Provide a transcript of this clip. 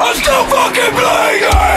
I'm still fucking playing.